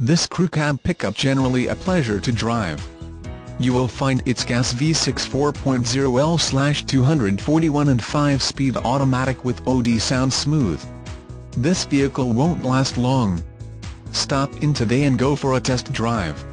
this crew cab pickup generally a pleasure to drive. You will find its gas V6 4.0L-241 and 5-speed automatic with OD sound smooth. This vehicle won't last long. Stop in today and go for a test drive.